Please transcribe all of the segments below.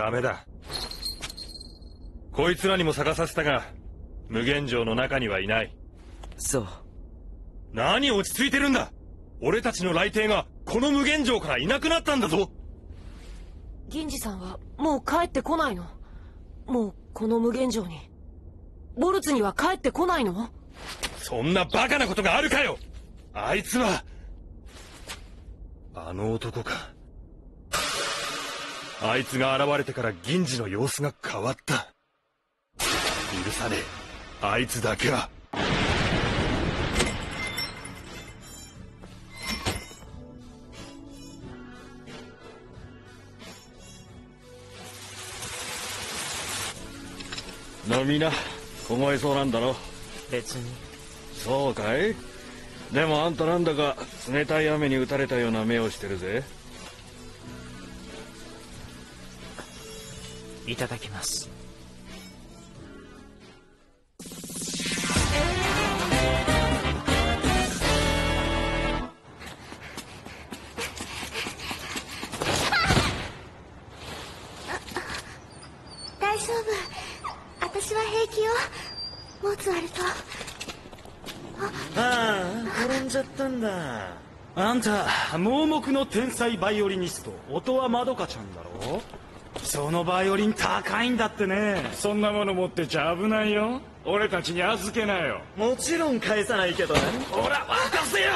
ダメだ。こいつらにも探させたが無限城の中にはいない。そう。何落ち着いてるんだ。俺たちの来帝がこの無限城からいなくなったんだぞ。銀次さんはもう帰ってこないの？もうこの無限城に。ボルツには帰ってこないの？そんなバカなことがあるかよ。あいつはあの男かあいつが現れてから銀次の様子が変わった。許さねえ。あいつだけは。飲みな。凍えそうなんだろ。別に。そうかい？でもあんたなんだか冷たい雨に打たれたような目をしてるぜいただきます。大丈夫。私は平気よ。モーツァルトああ転んじゃったんだ。あんた盲目の天才バイオリニスト音羽まどかちゃんだろ？そのバイオリン高いんだってね。そんなもの持ってちゃ危ないよ。俺たちに預けなよ。もちろん返さないけどね。ほら任せよ。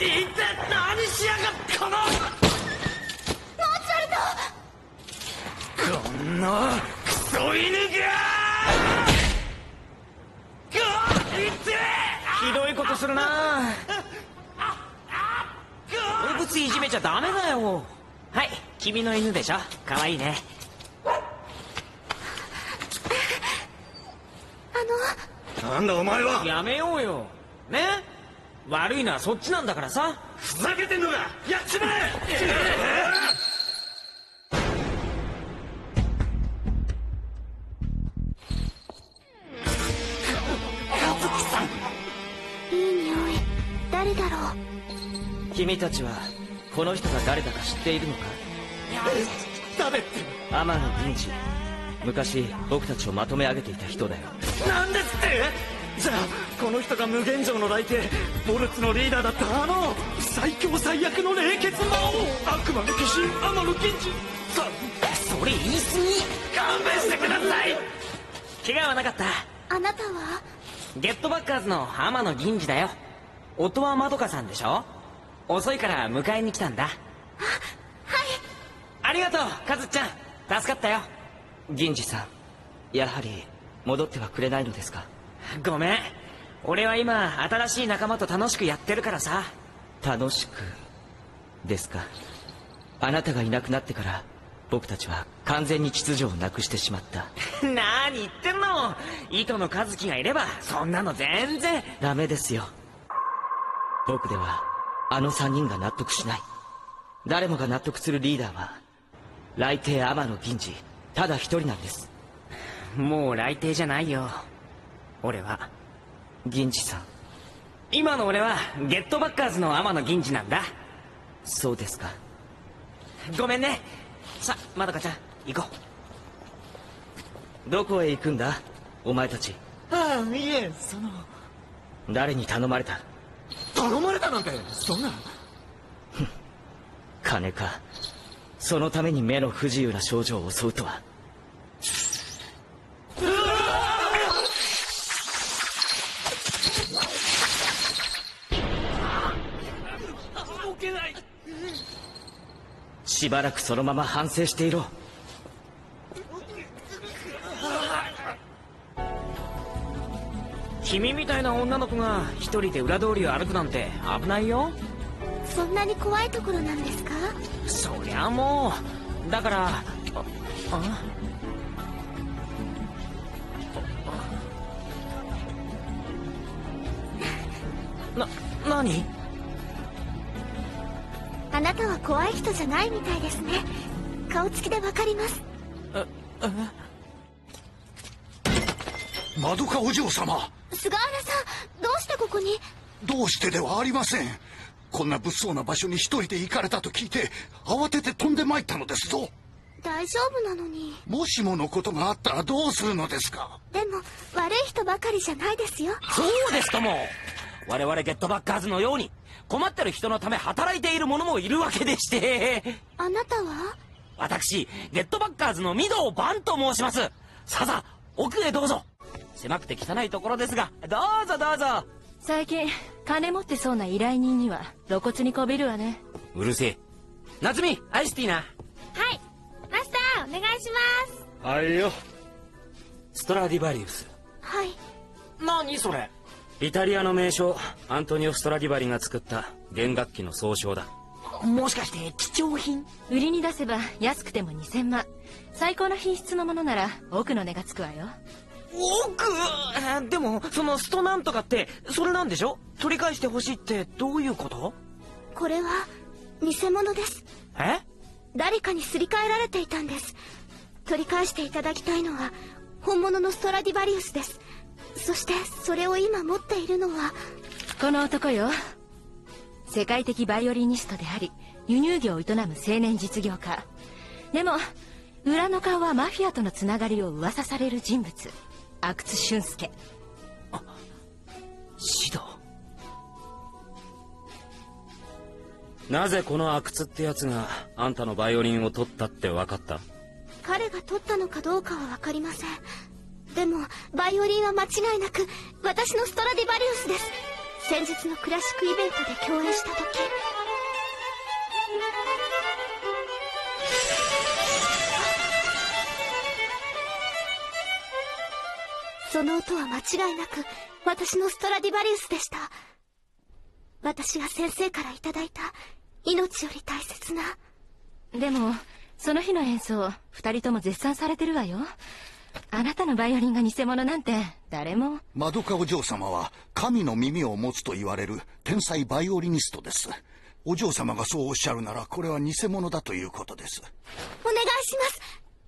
いいって何しやがったこの。こんなクソ犬が。ひどいことするな。動物いじめちゃダメだよ。はい君の犬でしょ？可愛いね。なんだお前は？やめようよ。ね？悪いのはそっちなんだからさ。ふざけてんのか！やっちまえ！いい匂い誰だろう？君たちはこの人が誰だか知っているのか？誰って天野銀次昔僕たちをまとめ上げていた人だよ。なんですって？じゃあこの人が無限城の来帝ボルツのリーダーだったあの最強最悪の冷血魔王悪魔の化身天野銀次さそれ言い過ぎ。勘弁してください。怪我はなかった。あなたは？ゲットバッカーズの天野銀次だよ。音羽まどかさんでしょ？遅いから迎えに来たんだ。はいありがとうカズちゃん。助かったよ。銀次さんやはり戻ってはくれないのですか？ごめん。俺は今新しい仲間と楽しくやってるからさ。楽しくですか？あなたがいなくなってから僕たちは完全に秩序をなくしてしまった。何言ってんの！糸の和樹がいればそんなの全然。ダメですよ。僕ではあの3人が納得しない。誰もが納得するリーダーは来帝天野銀次ただ一人なんです。もう来帝じゃないよ。俺は。銀次さん。今の俺はゲットバッカーズの天野銀次なんだ。そうですか。ごめんね。さまどかちゃん行こう。どこへ行くんだ？お前たち。ああいえその。誰に頼まれた？頼まれたなんてそんな。金かそのために目の不自由な少女を襲うとは。しばらくそのまま反省していろ。君みたいな女の子が一人で裏通りを歩くなんて危ないよ。そんなに怖いところなんですか？そりゃもう。だからああ？な何？あなたは怖い人じゃないみたいですね。顔つきでわかります。マドカお嬢様。菅原さんどうしてここに？どうしてではありませんこんな物騒な場所に一人で行かれたと聞いて慌てて飛んで参ったのですぞ。大丈夫なのに。もしものことがあったらどうするのですか？でも悪い人ばかりじゃないですよ。そうですとも。我々ゲットバッカーズのように困ってる人のため働いている者もいるわけでして。あなたは？私ゲットバッカーズの御堂バンと申します。さあさあ奥へどうぞ。狭くて汚いところですがどうぞどうぞ最近金持ってそうな依頼人には露骨にこびるわね。うるせえ。夏美アイスティーな。はい。マスターお願いします。はいよ。ストラディバリウス。はい。何それ。イタリアの名匠アントニオ・ストラディバリが作った弦楽器の総称だ。もしかして貴重品？売りに出せば安くても2000万。最高の品質のものなら奥の値がつくわよ奥？でもそのストなんとかってそれなんでしょ？取り返してほしいってどういうこと？これは偽物です。え？誰かにすり替えられていたんです。取り返していただきたいのは本物のストラディバリウスです。そしてそれを今持っているのはこの男よ。世界的バイオリニストであり輸入業を営む青年実業家。でも裏の顔はマフィアとのつながりを噂される人物阿久津俊介。指導なぜこの阿久津ってやつがあんたのバイオリンを取ったって分かった？彼が取ったのかどうかは分かりません。でもバイオリンは間違いなく私のストラディバリウスです。先日のクラシックイベントで共演した時その音は間違いなく私のストラディバリウスでした。私が先生からいただいた命より大切な。でもその日の演奏二人とも絶賛されてるわよ。あなたのバイオリンが偽物なんて誰も。マドカお嬢様は神の耳を持つと言われる天才バイオリニストです。お嬢様がそうおっしゃるならこれは偽物だということです。お願いします。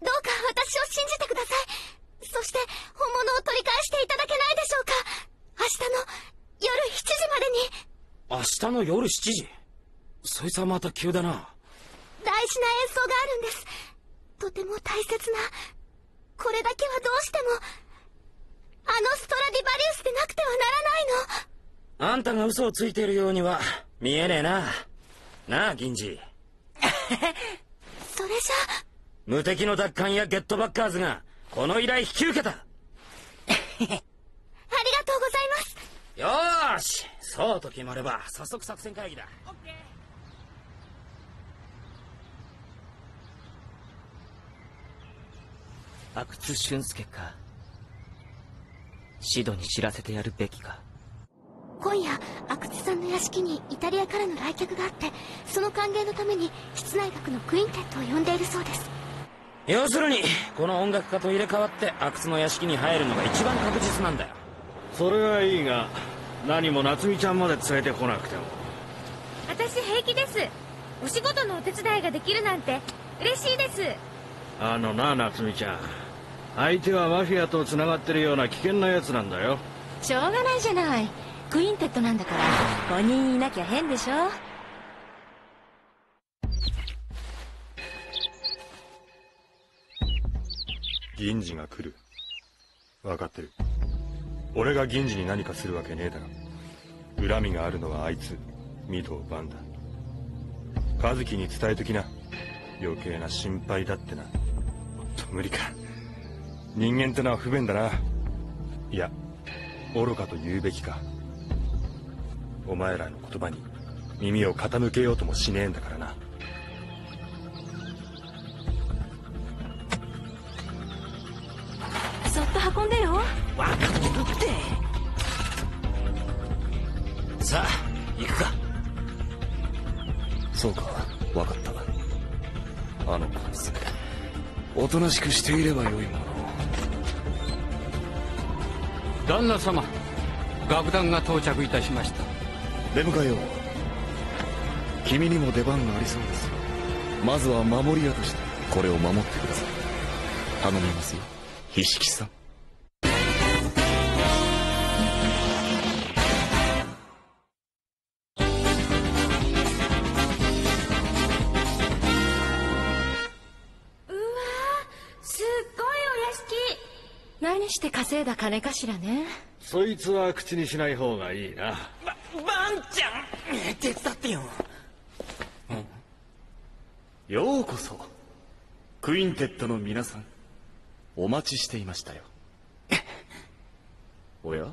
どうか私を信じてくださいそして本物を取り返していただけないでしょうか？明日の夜7時までに。明日の夜7時？そいつはまた急だな。大事な演奏があるんです。とても大切な。これだけはどうしても。あのストラディバリウスでなくてはならないの。あんたが嘘をついているようには見えねえな。なあ銀次。それじゃ。無敵の奪還やゲットバッカーズがこの依頼引き受けた。ありがとうございます。よーし。そうと決まれば早速作戦会議だ。阿久津俊介か。シドに知らせてやるべきか。今夜阿久津さんの屋敷にイタリアからの来客があってその歓迎のために室内楽のクインテットを呼んでいるそうです要するにこの音楽家と入れ替わって阿久津の屋敷に入るのが一番確実なんだよ。それはいいが何も夏美ちゃんまで連れてこなくても。私平気です。お仕事のお手伝いができるなんて。嬉しいです。あのな夏美ちゃん。相手はマフィアとつながってるような危険なやつなんだよ。しょうがないじゃない。クインテットなんだから。5人いなきゃ変でしょ銀次が来る。分かってる。俺が銀次に何かするわけねえだろ。恨みがあるのはあいつ。御堂番だ。和樹に伝えときな。余計な心配だってな。もっと無理か。人間ってのは不便だな。いや愚かと言うべきか。お前らの言葉に耳を傾けようともしねえんだからな。さあ行くか。そうか分かった。あの子ですおとなしくしていればよいもの旦那様楽団が到着いたしました。出迎えよう。君にも出番がありそうですよ。まずは守り屋としてこれを守ってください。頼みますよ菱木さん試して稼いだ金かしらね。そいつは口にしない方がいいな。バンちゃん手伝ってよ。ようこそクインテットの皆さんお待ちしていましたよ。おや？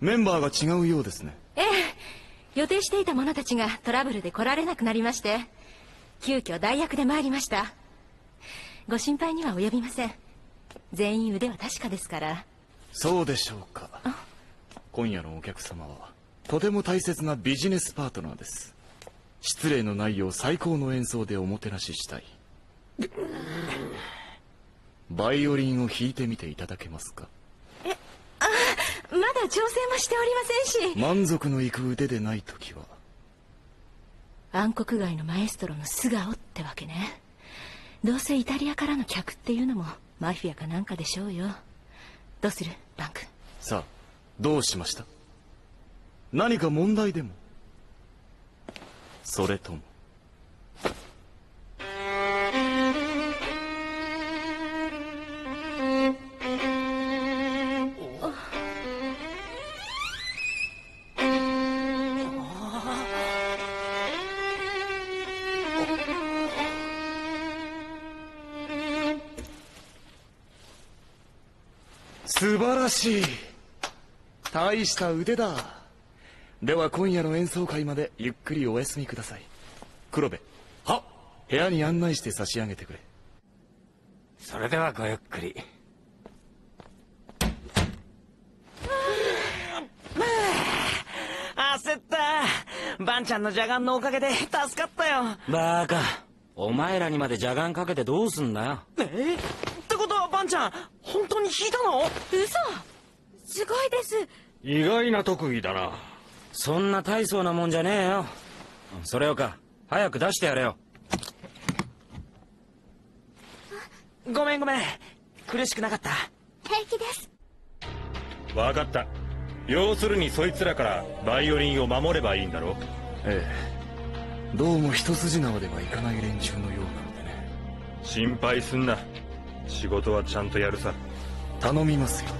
メンバーが違うようですね。ええ予定していた者たちがトラブルで来られなくなりまして急遽代役で参りました。ご心配には及びません全員腕は確かですから。そうでしょうか。今夜のお客様はとても大切なビジネスパートナーです。失礼のないよう最高の演奏でおもてなししたい。バイオリンを弾いてみていただけますか。まだ調整もしておりませんし。満足のいく腕でない時は。暗黒街のマエストロの素顔ってわけね。どうせイタリアからの客っていうのもマフィアかなんかでしょうよ。どうするバンクさあどうしました？何か問題でも？それとも？晴らしい。大した腕だ。では今夜の演奏会までゆっくりお休みください。黒部は部屋に案内して差し上げてくれ。それではごゆっくり。焦った。バンちゃんの邪眼のおかげで助かったよ。バカ。お前らにまで邪眼かけてどうすんだよ。え？ってことはバンちゃん本当に弾いたの？嘘。すごいです。意外な特技だな。そんな大層なもんじゃねえよ。それよか。早く出してやれよ。ごめんごめん。苦しくなかった？平気です。分かった。要するにそいつらからバイオリンを守ればいいんだろ？ええ。どうも一筋縄ではいかない連中のようなのでね。心配すんな仕事はちゃんとやるさ。頼みますよ。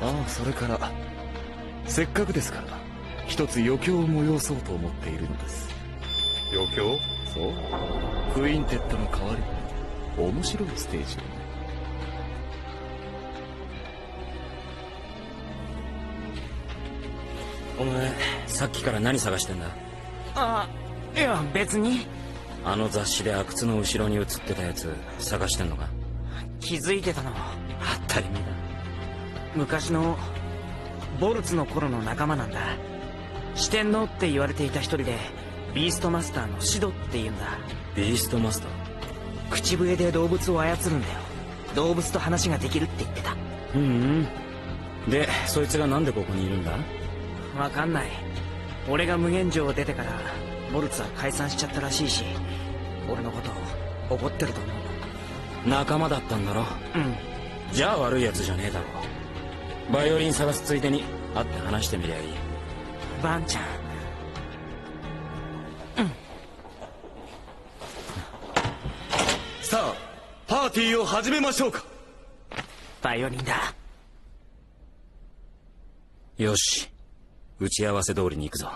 ああそれからせっかくですから一つ余興を催そうと思っているのです。余興？そう。クインテットの代わりに面白いステージを。ねお前さっきから何探してんだ？あいや別に。あの雑誌で阿久津の後ろに写ってたやつ探してんのか？気づいてたの。当たり前だ昔のボルツの頃の仲間なんだ。四天王って言われていた一人でビーストマスターのシドって言うんだ。ビーストマスター？口笛で動物を操るんだよ。動物と話ができるって言ってた。うんうん。でそいつがなんでここにいるんだ？わかんない。俺が無限城を出てからボルツは解散しちゃったらしいし俺のこと怒ってると思う仲間だったんだろ？うん。じゃあ悪いやつじゃねえだろ。バイオリン探すついでに会って話してみりゃいい。バンちゃん。さあパーティーを始めましょうか。バイオリンだ。よし。打ち合わせ通りに行くぞ。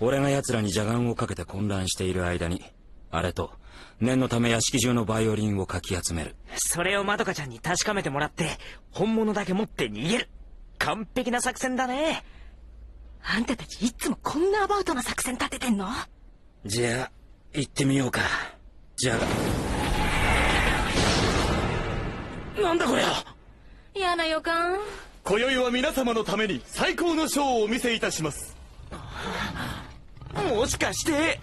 俺が奴らに邪眼をかけて混乱している間にあれと念のため屋敷中のバイオリンをかき集める。それをまどかちゃんに確かめてもらって本物だけ持って逃げる。完璧な作戦だね。あんたたちいつもこんなアバウトな作戦立ててんの？じゃあ行ってみようか。じゃあ。なんだこりゃ。嫌な予感。今宵は皆様のために最高のショーをお見せいたします。もしかして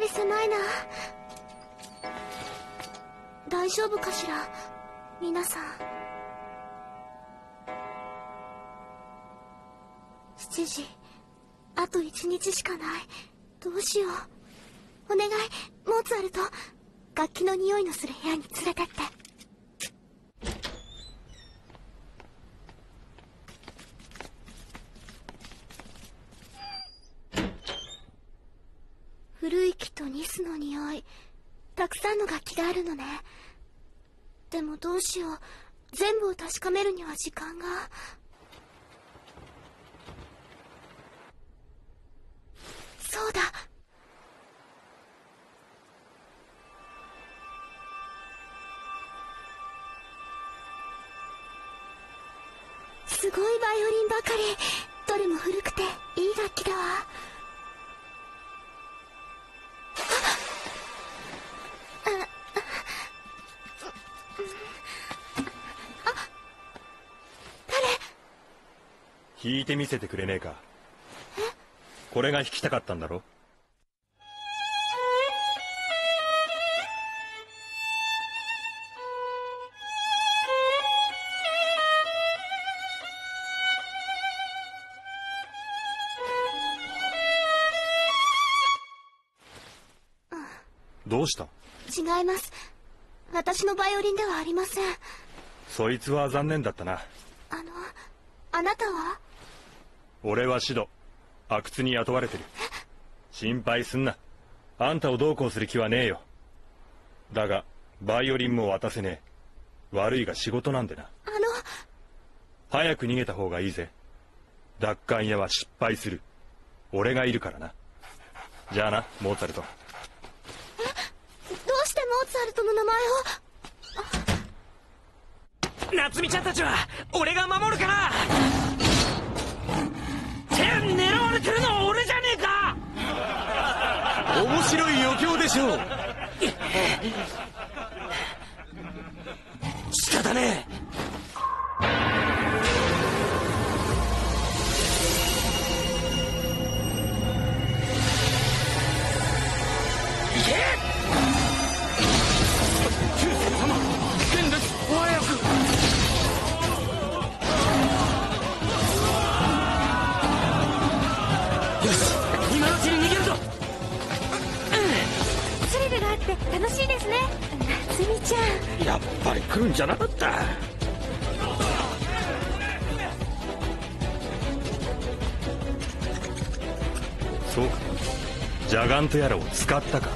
り狭いな。大丈夫かしら？皆さん。7時。あと1日しかない。どうしよう。お願い。モーツァルト。楽器の匂いのする部屋に連れてって。ニスの匂い。たくさんの楽器があるのね。でもどうしよう。全部を確かめるには時間が。そうだ。すごいバイオリンばかり。どれも古くていい楽器だわ。弾いてみせてくれねえか。これが弾きたかったんだろ？どうした？違います。私のバイオリンではありません。そいつは残念だったな。あのあなたは？俺はシド。阿久津に雇われてる。心配すんな。あんたをどうこうする気はねえよ。だがバイオリンも渡せねえ。悪いが仕事なんでな。あの。早く逃げた方がいいぜ。奪還屋は失敗する。俺がいるからな。じゃあなモーツァルト。どうしてモーツァルトの名前を？夏美ちゃんたちは俺が守るから狙われてるのは俺じゃねえか。面白い余興でしょう。仕方ねえ。いけね。夏美ちゃん。やっぱり来るんじゃなかった。そうか。ジャガントやらを使ったか。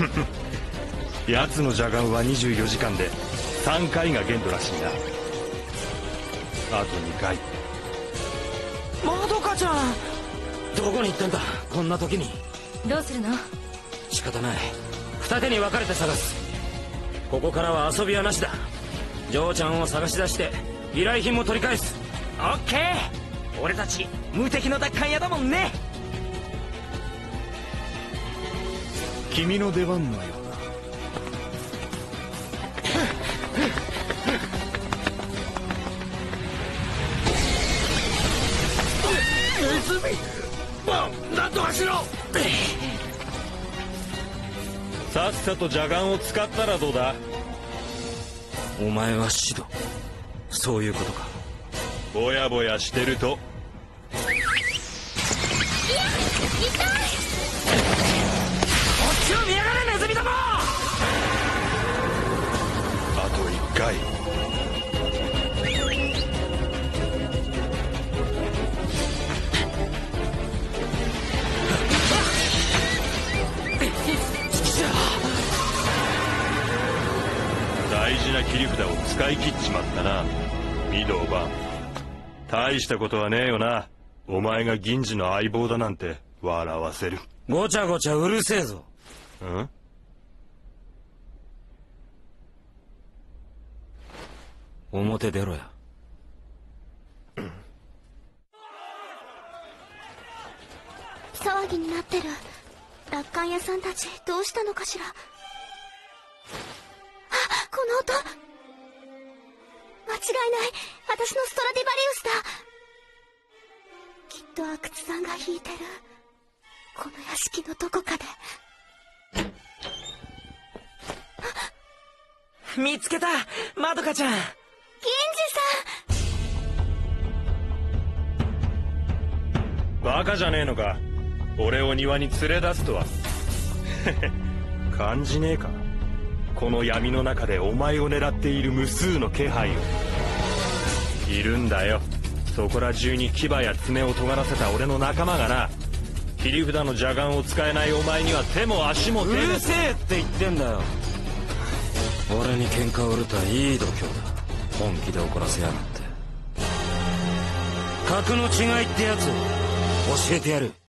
奴の邪眼は24時間で3回が限度らしいな。あと2回まどかちゃん。どこに行ったんだ？こんな時に。どうするの？仕方ない二手に分かれて探す。ここからは遊びはなしだ。ジョーちゃんを探し出して依頼品も取り返す。オッケー。俺たち無敵の奪還屋だもんね。君の出番のようだ。ネズミ。バン。なんとかしろさっさと邪眼を使ったらどうだ？お前はシド。そういうことか。ぼやぼやしてると。こっ事な切り札を使い切っちまったな。御堂番大したことはねえよな。お前が銀次の相棒だなんて笑わせる。ごちゃごちゃうるせえぞ。ん？表出ろや。騒ぎになってる。奪還屋さんたちどうしたのかしら。あこの音。間違いない。私のストラディバリウスだ。きっと阿久津さんが弾いてる。この屋敷のどこかで。見つけた。まどかちゃん。銀バカじゃねえのか。俺を庭に連れ出すとは。感じねえかこの闇の中でお前を狙っている無数の気配を。いるんだよ。そこら中に牙や爪を尖らせた俺の仲間がな。切り札の邪眼を使えないお前には手も足もう出ねるせえって言ってんだよ。俺に喧嘩を売るとはいい度胸だ。本気で怒らせやがって。格の違いってやつ教えてやる。